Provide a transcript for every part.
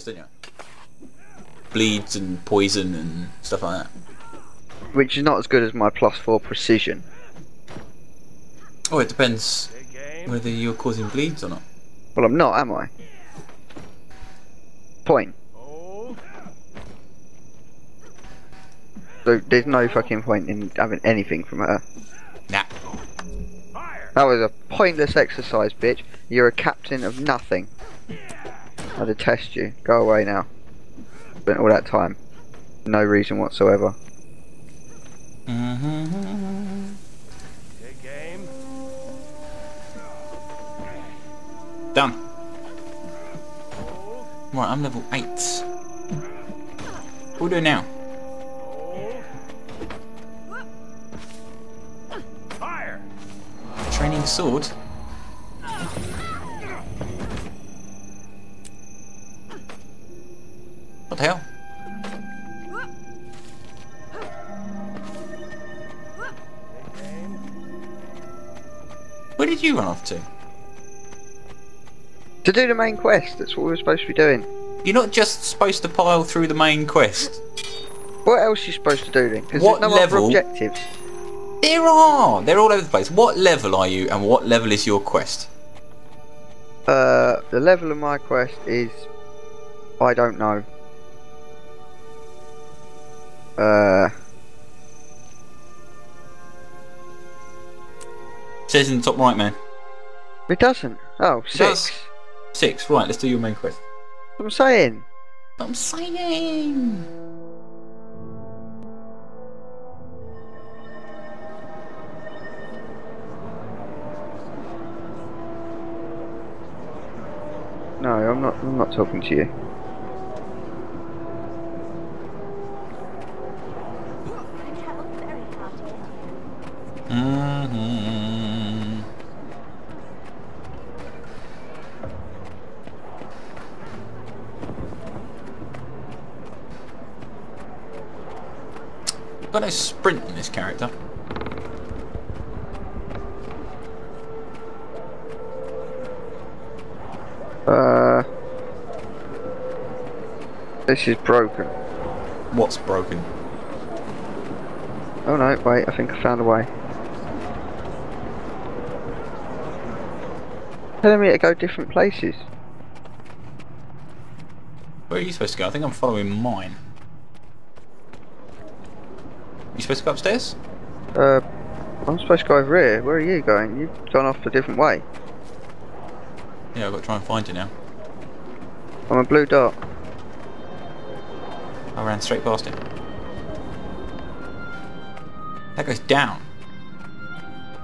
don't you? Bleeds and poison and stuff like that. Which is not as good as my plus four precision. Oh, it depends whether you're causing bleeds or not. Well, I'm not, am I? Point. So there's no fucking point in having anything from her. Nah. That was a pointless exercise, bitch. You're a captain of nothing. I detest you. Go away now. Spent all that time. No reason whatsoever. Mm-hmm. Done. Right, I'm level 8. What do we do now? Fire! Training sword? Run off to? To do the main quest, that's what we were supposed to be doing. You're not just supposed to pile through the main quest. What else are you supposed to do then? Because there's no level? other objectives. There are! They're all over the place. What level are you and what level is your quest? Uh, the level of my quest is... I don't know. Uh, says in the top right, man. it doesn't. Oh, six. Six. Right, let's do your main quest. I'm saying. I'm saying. No, I'm not. I'm not talking to you. Mm-hmm. Got no sprint in this character. Uh, this is broken. What's broken? Oh no, wait. I think I found a way. Telling me to go different places. Where are you supposed to go? I think I'm following mine. You supposed to go upstairs? Uh, I'm supposed to go over here. Where are you going? You've gone off a different way. Yeah, I've got to try and find you now. I'm a blue dot. I ran straight past him. That goes down.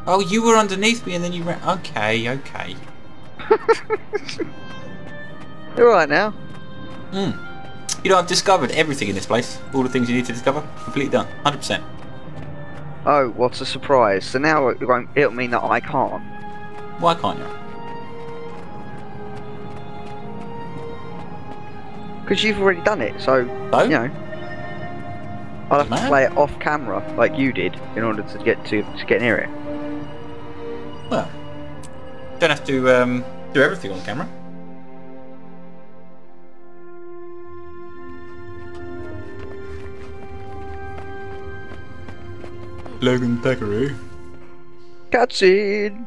Oh, you were underneath me and then you ran. Okay, okay. You're alright now. Hmm. You know, I've discovered everything in this place. All the things you need to discover. Completely done. 100%. Oh, what a surprise! So now it won't. It'll mean that I can't. Why can't you? Because you've already done it. So So? you know. I'll have Man. to play it off camera like you did in order to get to to get near it. Well, don't have to um, do everything on camera. Logan Thackeray. Cutscene.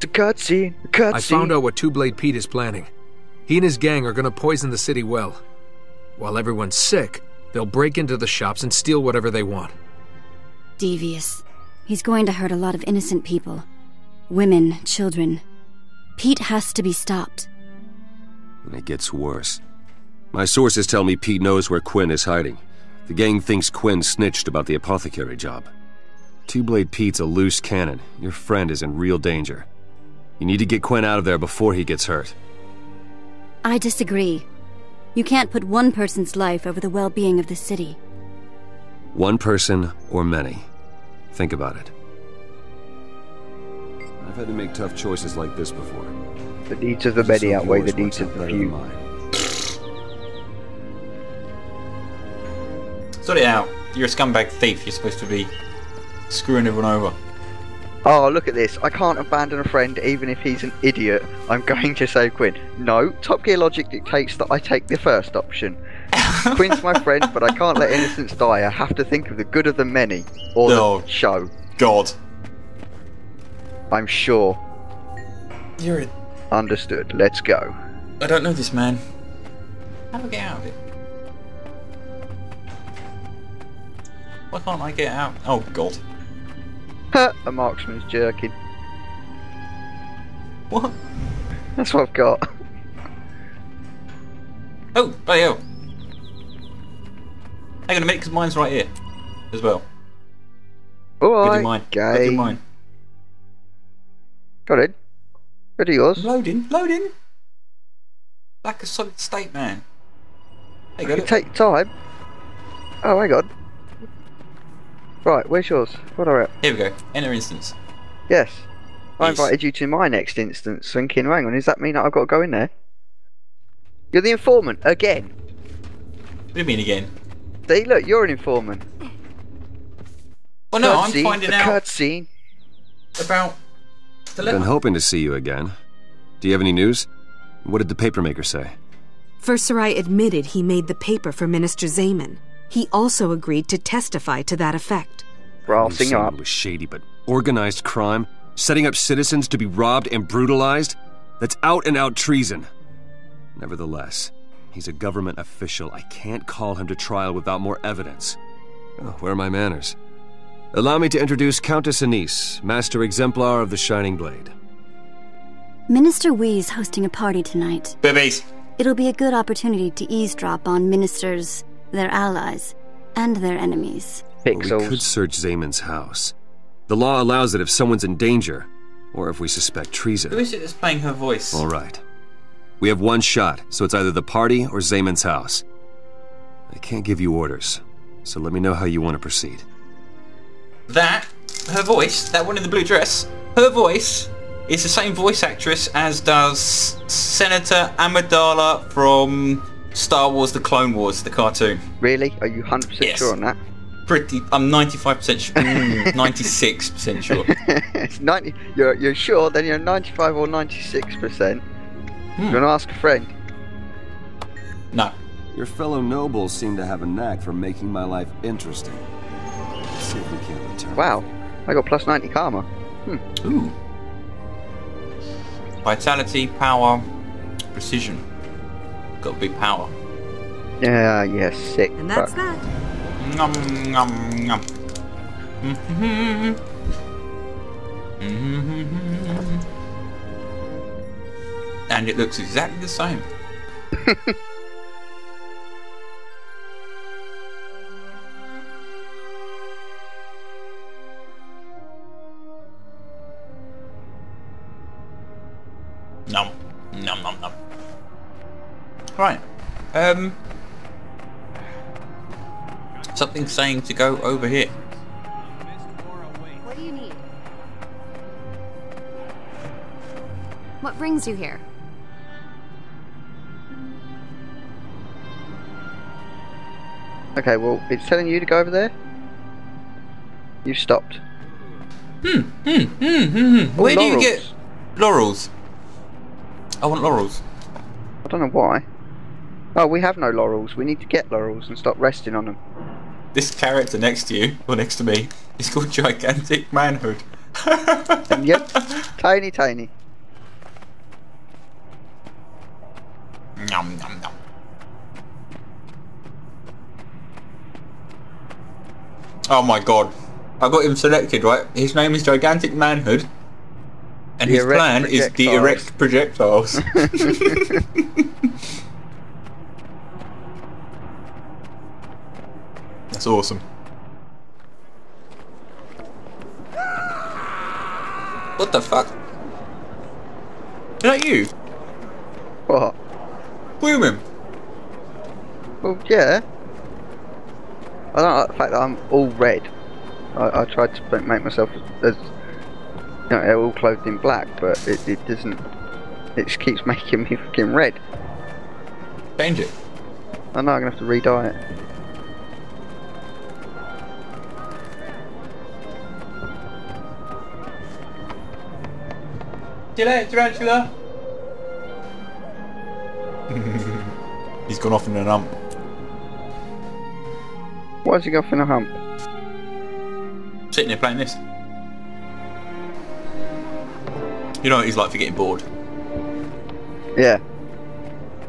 The cutscene. Cutscene. I found out what Two Blade Pete is planning. He and his gang are gonna poison the city well. While everyone's sick, they'll break into the shops and steal whatever they want. Devious. He's going to hurt a lot of innocent people. Women, children. Pete has to be stopped. And it gets worse. My sources tell me Pete knows where Quinn is hiding. The gang thinks Quinn snitched about the apothecary job. Two Blade Pete's a loose cannon. Your friend is in real danger. You need to get Quinn out of there before he gets hurt. I disagree. You can't put one person's life over the well being of the city. One person or many. Think about it. I've had to make tough choices like this before. The needs of the many outweigh the yours needs of the few. Sort it out. You're a scumbag thief. You're supposed to be screwing everyone over. Oh, look at this. I can't abandon a friend even if he's an idiot. I'm going to save Quinn. No, Top Gear logic dictates that I take the first option. Quinn's my friend, but I can't let innocents die. I have to think of the good of the many. Or No. the oh, show. God. I'm sure. You're a... Understood. Let's go. I don't know this man. How do I get out of it? Why can't I get out? Oh god. Ha! a marksman's jerking. What? That's what I've got. Oh, bloody hell. Hang on a minute, because mine's right here. As well. Go do Alright, mine. Go do mine. Got it. Do yours. Loading, loading. Like a solid state, man. There you You go. take time. Oh, hang on. Right, where's yours? What are at? Here we go. Enter instance. Yes. I Yes. invited you to my next instance, thinking, hang on, does that mean that I've got to go in there? You're the informant, again. What do you mean again? See, look, you're an informant. Well, no, I'm Cutscene, finding a out cutscene. about the Been hoping to see you again. Do you have any news? What did the papermaker say? Fursarai admitted he made the paper for Minister Zaman. He also agreed to testify to that effect. You Brassing said up. it was shady, but organized crime, setting up citizens to be robbed and brutalized, that's out and out treason. Nevertheless, he's a government official. I can't call him to trial without more evidence. Oh, where are my manners? Allow me to introduce Countess Anise, Master Exemplar of the Shining Blade. Minister Wee's hosting a party tonight. Boobies. It'll be a good opportunity to eavesdrop on ministers, their allies, and their enemies. But we could search Zamon's house. The law allows it if someone's in danger, or if we suspect treason. Who is it that's playing her voice? All right. We have one shot, so it's either the party or Zamon's house. I can't give you orders, so let me know how you want to proceed. That, her voice, that one in the blue dress, her voice is the same voice actress as does Senator Amidala from Star Wars The Clone Wars, the cartoon. Really? Are you 100% Yes. sure on that? Pretty, I'm 95% sure, mm, 96% sure. it's 90. You're, you're sure? Then you're 95 or 96%. Hmm. You're going to ask a friend. No. Your fellow nobles seem to have a knack for making my life interesting. Let's see if we can't return. Wow. I got plus 90 karma. Hmm. Ooh. Vitality, power, precision. Got big power. Yeah, yeah, sick. And that's fuck. that. Nom nom nom. Mhm. Mhm. And it looks exactly the same. Right. Um Something saying to go over here. What do you need? What brings you here? Okay, well, it's telling you to go over there. You've stopped. Hmm, hmm, hmm. Hmm. Where do you get laurels? I want laurels. I don't know why. Oh, we have no laurels. We need to get laurels and stop resting on them. This character next to you, or next to me, is called Gigantic Manhood. And yep, tiny, tiny. Nom nom nom. Oh my god. I got him selected, right? His name is Gigantic Manhood. And The his plan is the erect projectiles. That's awesome. What the fuck? Is that you? What? Women. Well, yeah. I don't like the fact that I'm all red. I, I tried to make- make myself as, you know, all clothed in black, but it, it doesn't. It just keeps making me fucking red. Change it. I know I'm gonna have to re-dye it. You later, tarantula. He's gone off in an ump. Why's he off in a hump? Sitting there playing this. You know what he's like for getting bored. Yeah.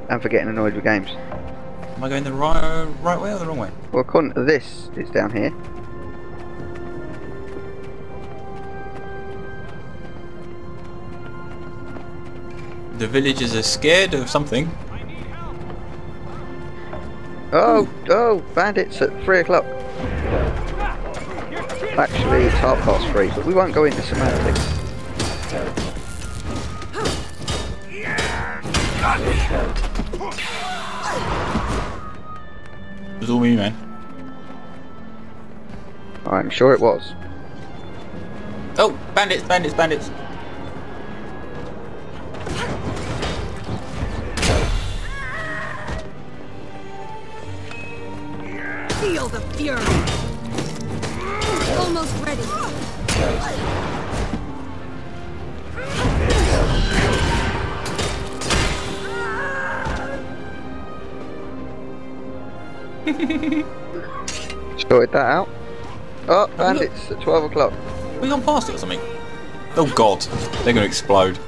And for getting annoyed with games. Am I going the right, right way or the wrong way? Well, according to this, it's down here. The villagers are scared of something. Oh, oh, bandits at three o'clock. Actually, it's half past three, but we won't go into semantics. It was all me, man. I'm sure it was. Oh, bandits, bandits, bandits. Feel the fury. Almost ready. Sorted that out. Oh, bandits at 12 o'clock. We gone past it or something? Oh god, they're gonna explode.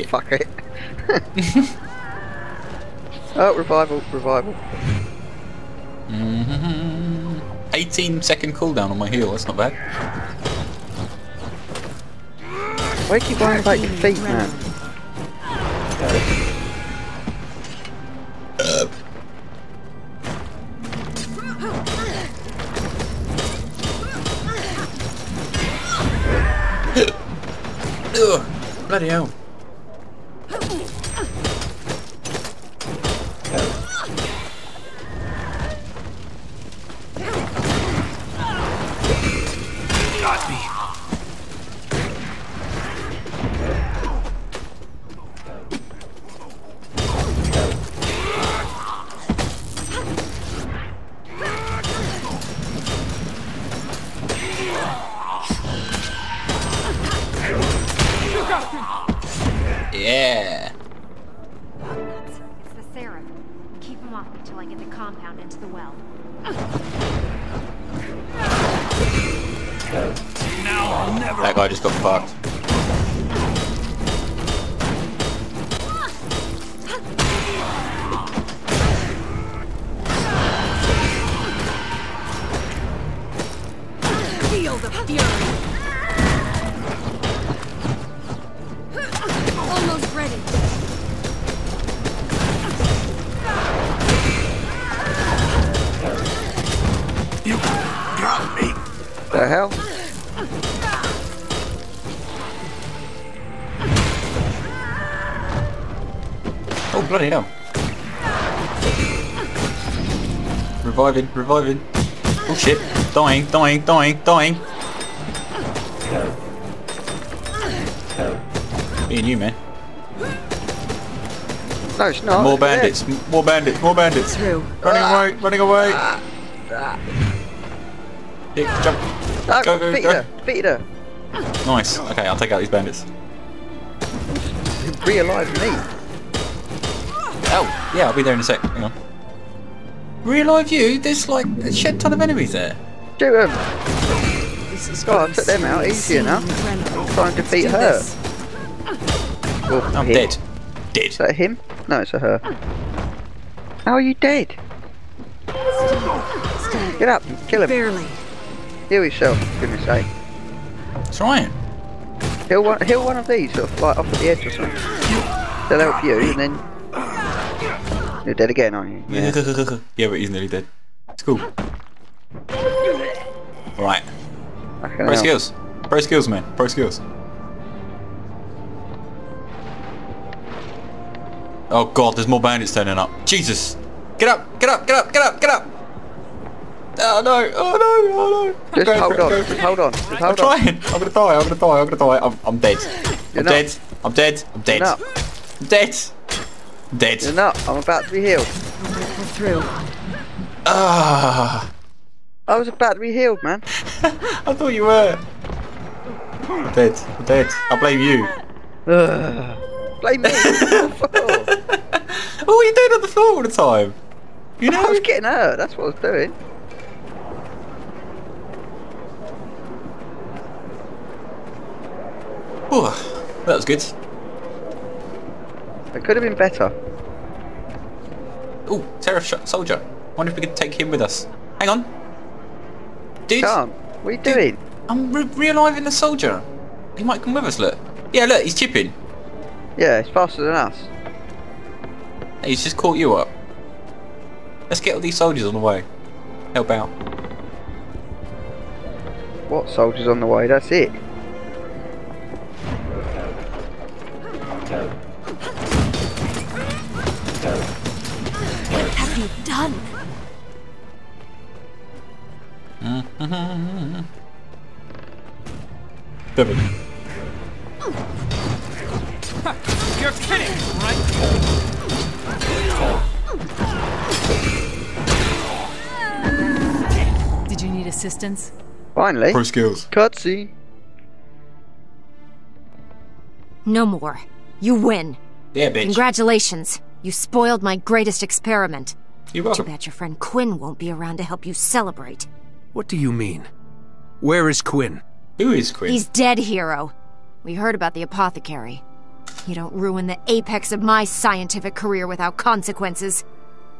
It. fuck it. oh, revival, revival. Mm-hmm. 18 second cooldown on my heal, that's not bad. Why do you keep worrying about your feet, man? Ugh, bloody hell. That guy just got fucked. Reviving, reviving. Oh shit. Dying, dying, dying, dying. Me and you, man. No, it's not. More bandits, more bandits, more bandits. Through. Running away, running away. Yeah, jump. No, Go, go, go. her, her. Nice. Okay, I'll take out these bandits. You realised me. Oh, yeah, I'll be there in a sec. Hang on. Realive you? There's like a shed ton of enemies there. Shoot them! Um, this God, I going took them out to easier now. seem incredible. Try and defeat her. this. Well, I'm oh, him. dead. Dead. Is that him? No, it's a her. How are you dead? Get up, kill him. Barely. Heal yourself, for goodness sake. That's right. Heal one, heal one of these, sort of like off at the edge or something. They'll help you, and then you're dead again, aren't you? Yeah. yeah, but he's nearly dead. It's cool. Right. Fucking Pro hell. skills. Pro skills, man. Pro skills. Oh god, there's more bandits turning up. Jesus! Get up! Get up! Get up! Get up! Get up! Oh no! Oh no! Oh no! Just Go hold for on. go Just hold on. Just I'm hold on. trying. I'm gonna die. I'm gonna die. I'm gonna die. I'm, I'm dead. I'm dead. I'm dead. I'm dead. I'm dead. I'm dead. You're not. I'm about to be healed. We're through. Ah! I was about to be healed, man. I thought you were. I'm dead. I'm dead. I blame you. Ugh. Blame me. What for? Oh, are you doing on the floor all the time? You know. I was getting hurt. That's what I was doing. Oh, that was good. It could have been better. Oh, Terror Soldier. Wonder if we could take him with us. Hang on. Dude, Can't. What are you Dude. doing? I'm re- realiving the soldier. He might come with us, look. Yeah, look, he's chipping. Yeah, he's faster than us. Hey, He's just caught you up. Let's get all these soldiers on the way. Help out. What soldiers on the way? That's it. Done? Perfect. You're kidding, right? Did you need assistance? Finally. Pro skills. Cutscene. No more. You win. Yeah, bitch. Congratulations. You spoiled my greatest experiment. You're Too bad your friend Quinn won't be around to help you celebrate. What do you mean? Where is Quinn? Who is Quinn? He's dead, hero. We heard about the apothecary. You don't ruin the apex of my scientific career without consequences.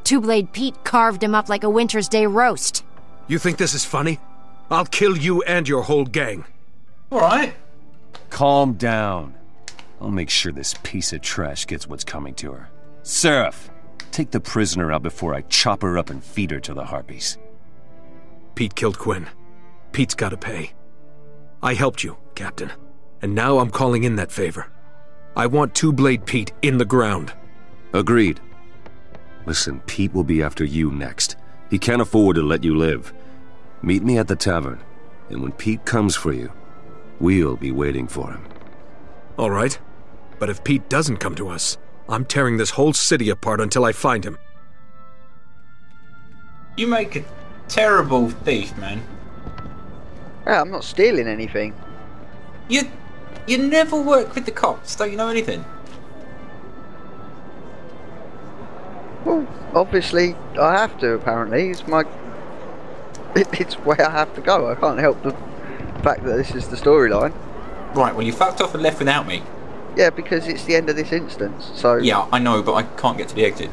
Two Blade Pete carved him up like a winter's day roast. You think this is funny? I'll kill you and your whole gang. Alright. Calm down. I'll make sure this piece of trash gets what's coming to her. Seraph, take the prisoner out before I chop her up and feed her to the harpies. Pete killed Quinn. Pete's gotta pay. I helped you, Captain. And now I'm calling in that favor. I want Two Blade Pete in the ground. Agreed. Listen, Pete will be after you next. He can't afford to let you live. Meet me at the tavern, and when Pete comes for you, we'll be waiting for him. All right. But if Pete doesn't come to us, I'm tearing this whole city apart until I find him. You make a terrible thief, man. Yeah, I'm not stealing anything. You you never work with the cops, don't you know anything? Well, obviously I have to. Apparently, it's my. It, it's where I have to go. I can't help the fact that this is the storyline. Right, well you fucked off and left without me. Yeah, because it's the end of this instance. So Yeah, I know, but I can't get to the exit.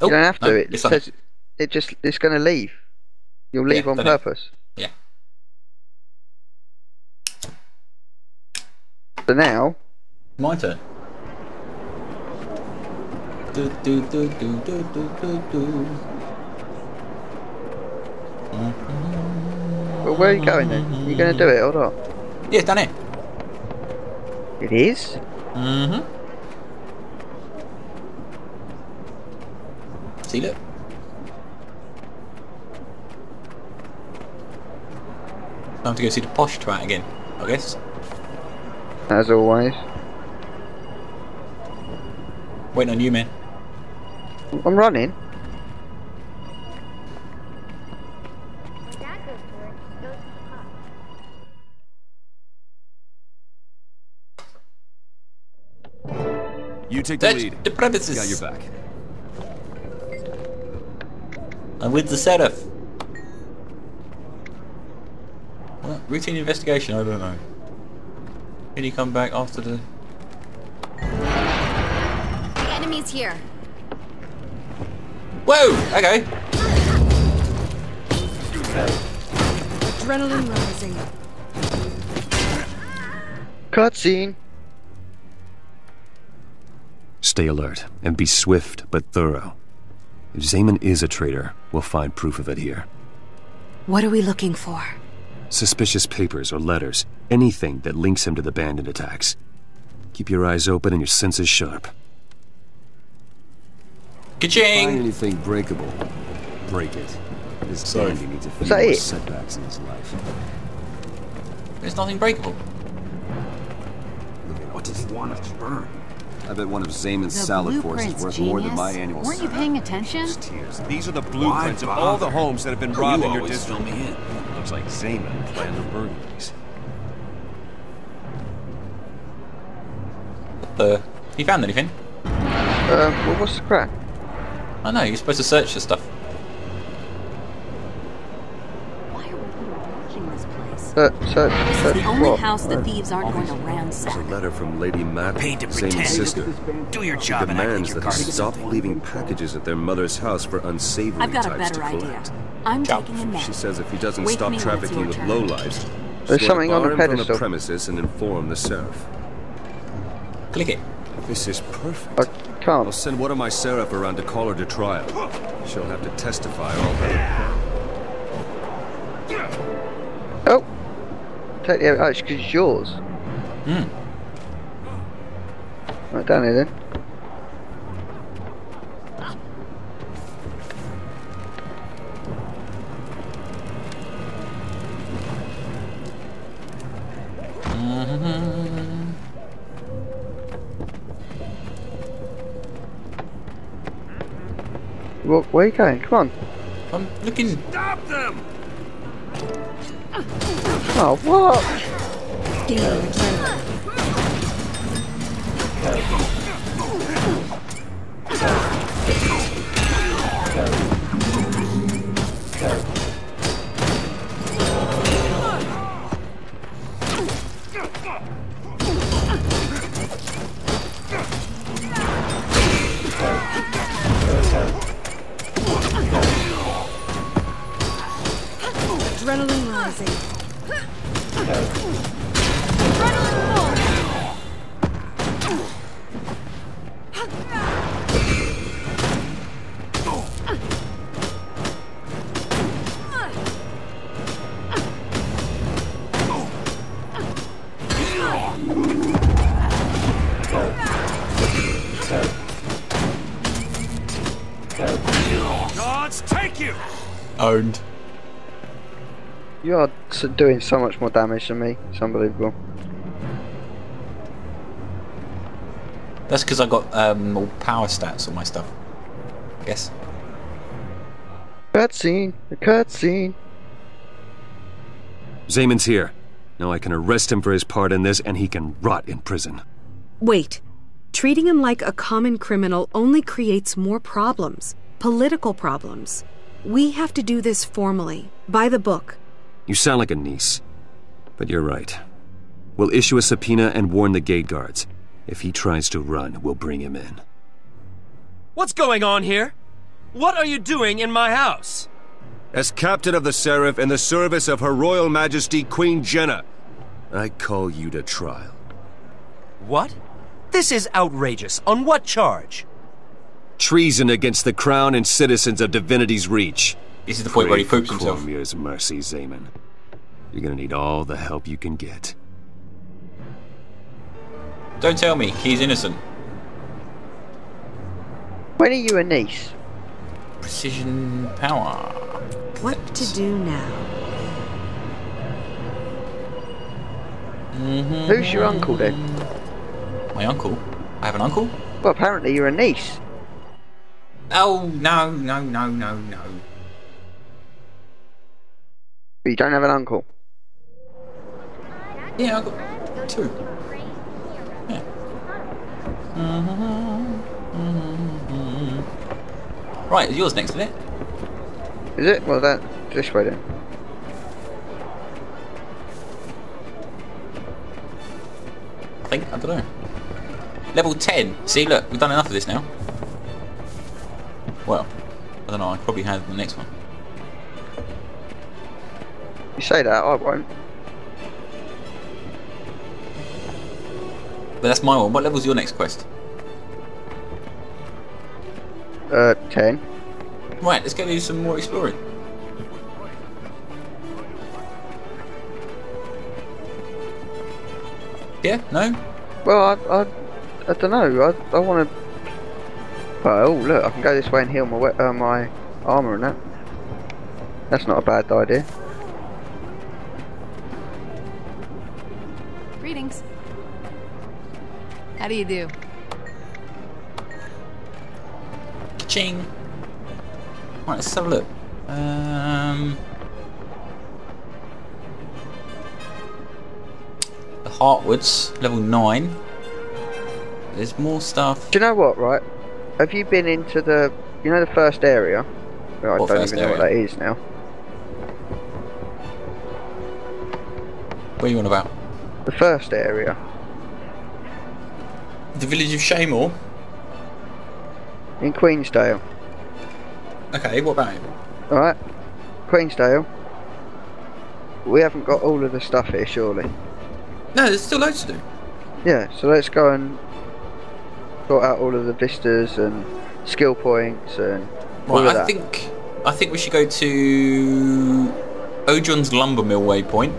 Oh, you don't oh, have to. no, it it's says it just it's going to leave. You'll leave Yeah, on done it. purpose. Yeah. So now, My turn. Do, do, do, do, do, do, do, do. well, where are you going then? You're going to do it or not? Yeah, done it. It is. Mm-hmm. See, look. Time to go see the posh twat again, I guess. As always. Waiting on you, man. I'm running. Take the That's lead. the premises. Got your back. I'm with the seraph. What? Routine investigation, I don't know. Can you come back after the... The enemy's here. Whoa! Okay. Adrenaline rising. Cutscene. Stay alert and be swift but thorough. If Zaman is a traitor, we'll find proof of it here. What are we looking for? Suspicious papers or letters, anything that links him to the bandit attacks. Keep your eyes open and your senses sharp. Ka-ching! anything breakable, break it. This Sorry. dandy needs a few Was that more it? setbacks in his life. There's nothing breakable. What does he want to burn? I bet one of Zayman's The salad force blueprint's is worth genius. more than my annual Weren't you salary. paying attention? These are the blueprints of all the homes that have been robbed in your district. me in. Looks like Zayman planned the burglaries. Uh, you found anything? Um, well, what's the crack? I know, you're supposed to search for stuff. Why are watching this place? Search, search, This is the only what? house the thieves aren't going to There's a letter from Lady Matt, Paid to Zayman's sister. Do your job and demands you're that he stop something. leaving packages at their mother's house for unsavory I've got a better to idea. collect. I'm Ciao. taking a nap. She says if he doesn't Wake stop me when it's trafficking with turn. lowlifes, There's she's something on the bar him from pedestal. the premises and inform the serf. Click it. This is perfect. I can't. I'll can't. send one of my seraph around to call her to trial. She'll have to testify all her. Take the. Oh, it's 'cause it's yours. Hmm. Right, down here then. Well, where are you going? Come on. I'm looking. Stop them! Oh, what? Gods take you! Owned. You are doing so much more damage than me. It's unbelievable. That's because I got um, all power stats on my stuff. I guess. Cutscene. A cutscene. Zayman's here. Now I can arrest him for his part in this, and he can rot in prison. Wait. Treating him like a common criminal only creates more problems. Political problems. We have to do this formally, by the book. You sound like a niece. But you're right. We'll issue a subpoena and warn the gate guards. If he tries to run, we'll bring him in. What's going on here? What are you doing in my house? As captain of the Seraph in the service of Her Royal Majesty Queen Jennah, I call you to trial. What? This is outrageous. On what charge? Treason against the crown and citizens of Divinity's Reach. This is the point where he Pray poops for himself. Kormir's mercy, Zayman. You're gonna need all the help you can get. Don't tell me he's innocent. When are you a niece? Precision power. What to do now? Mm-hmm. Who's your uncle then? My uncle. I have an uncle. Well, apparently you're a niece. Oh no no no no no. But you don't have an uncle. Yeah, I've got two. Yeah. Mm-hmm. Mm-hmm. Right, is yours next, isn't it? Is it? Well, that this way then. I think. I don't know. Level 10. See, look, we've done enough of this now. Well, I don't know. I probably have the next one. You say that, I won't. But that's my one. What level's your next quest? Uh, ten. Right, let's go do some more exploring. Yeah? No? Well, I, I, I don't know. I, I want to. Well, oh look, I can go this way and heal my uh, my armor and that. That's not a bad idea. Greetings. How do you do? Ching. Right, let's have a look. Um, the Heartwoods, level 9. There's more stuff. Do you know what, right? Have you been into the, you know the first area? Well, I What don't even know what that is now. What are you on about? The first area. The village of Shaemoor? In Queensdale. Okay, what about it? Alright? Queensdale. We haven't got all of the stuff here, surely. No, there's still loads to do. Yeah, so let's go and sort out all of the vistas and skill points and all Right, of I that. think I think we should go to Ojon's Lumber Mill waypoint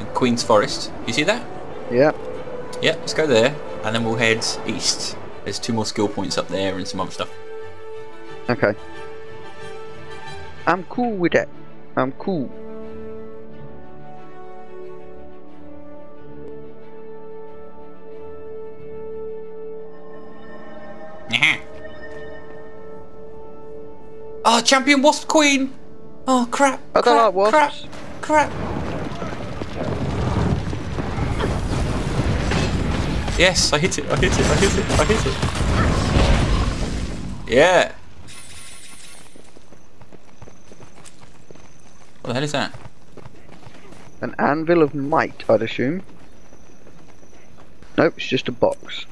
in Queen's Forest. You see that? Yeah. Yeah, let's go there, and then we'll head east. There's two more skill points up there and some other stuff. Okay. I'm cool with that. I'm cool. Uh-huh. Oh, Champion Wasp Queen! Oh, crap. I crap, like. Crap. Crap. Yes, I hit it, I hit it, I hit it, I hit it. Yeah. What the hell is that? An anvil of might, I'd assume. Nope, it's just a box.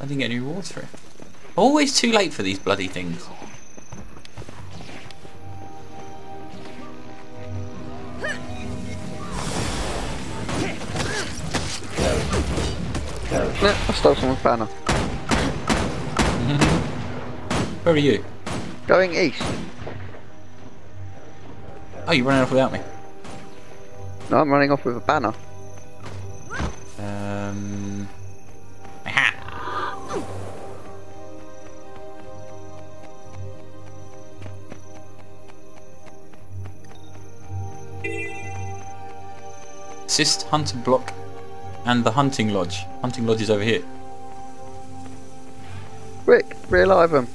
I didn't get any rewards for it. Always too late for these bloody things. No, I stole someone's banner. Where are you? Going east. Oh, you're running off without me. No, I'm running off with a banner. Um. Aha. Assist hunter block and the hunting lodge. Hunting lodge is over here. Quick, realive them.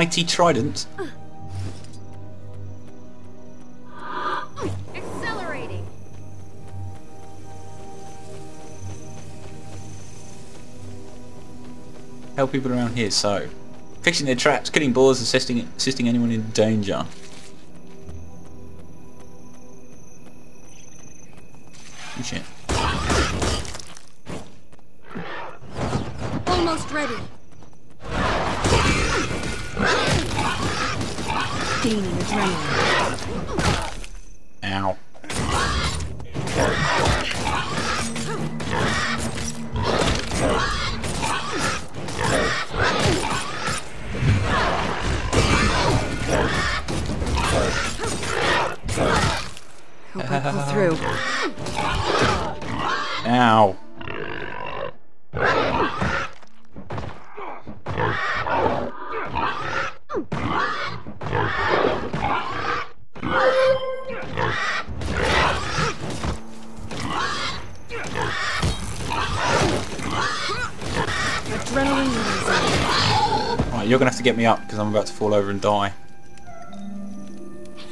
Mighty Trident. Accelerating. Help people around here, so. Fixing their traps, killing boars, assisting, assisting anyone in danger. Oh, shit. Almost ready. Gaining adrenaline. Ow. Hope I pull through. Ow. To get me up because I'm about to fall over and die.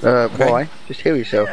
Uh, Okay. why? Just heal yourself.